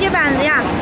接板子呀。